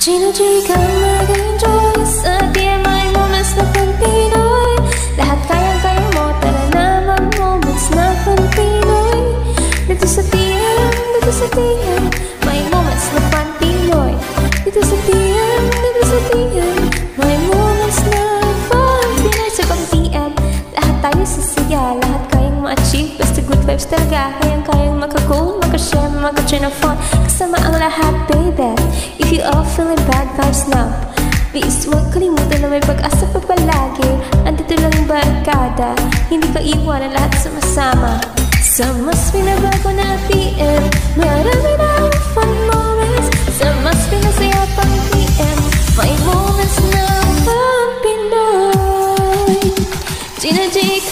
G ka mag-enjoy Sa TMI moments na pang Pinoy Lahat kayang-kaya mo na mag-moments na Pinoy Dito sa TM, dito sa TM May moments na Pinoy Dito sa TM, dito sa TM May moments na Pinoy Sa pang TM Lahat tayo sisiya Lahat kayang ma-achieve Basta good vibes talaga. Kayang-kayang makagoal Makashare, of fun Kasama ang lahat, baby you are feeling bad vibes now. Please huwag kalimutan na may pag-asa pa palagi Andito lang yung barkada Hindi ka iwan ang lahat sumasama Sa mas pinabago na PM Marami na ang fun moments. Sa mas pinasaya pang PM May moments na pang Pinoy Gina J.